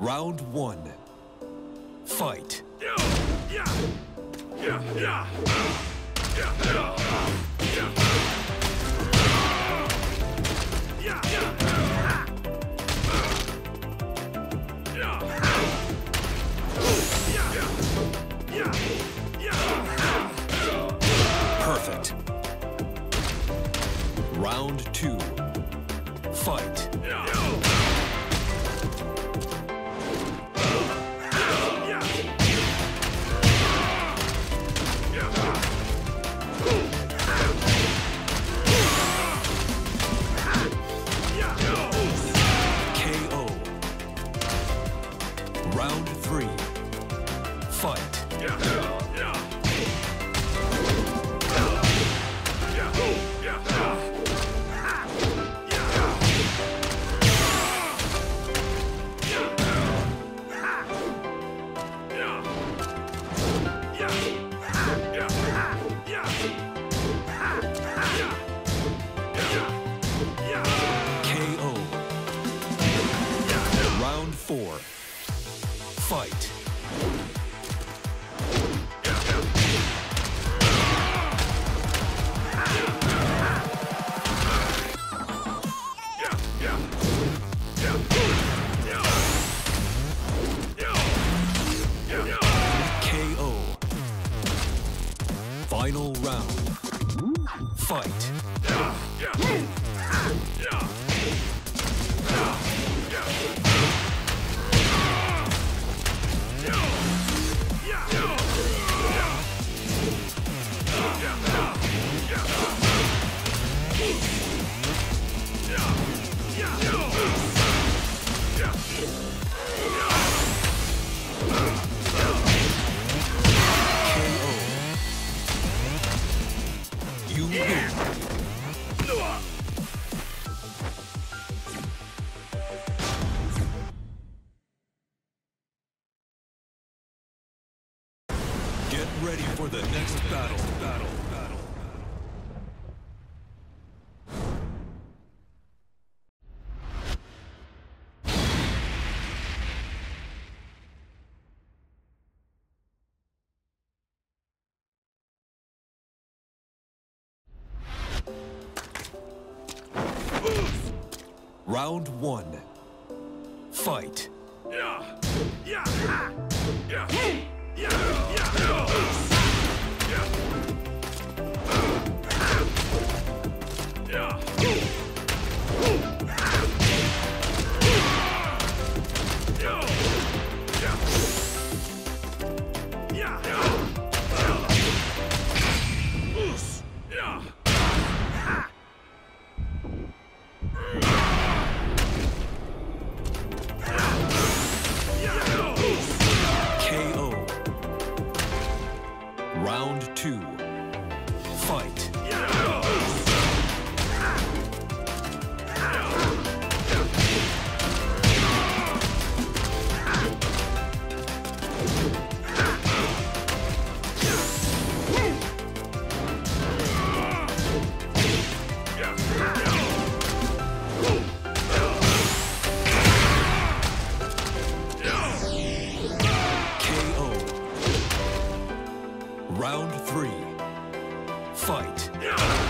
Round one. Fight. Final round. Fight. Ready for the next battle. Battle. Battle. Round one. Fight. KO. Round three. Fight.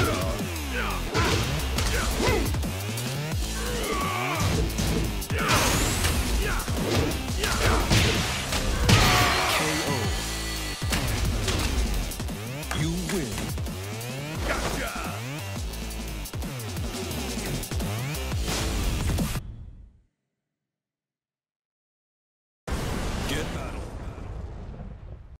KO.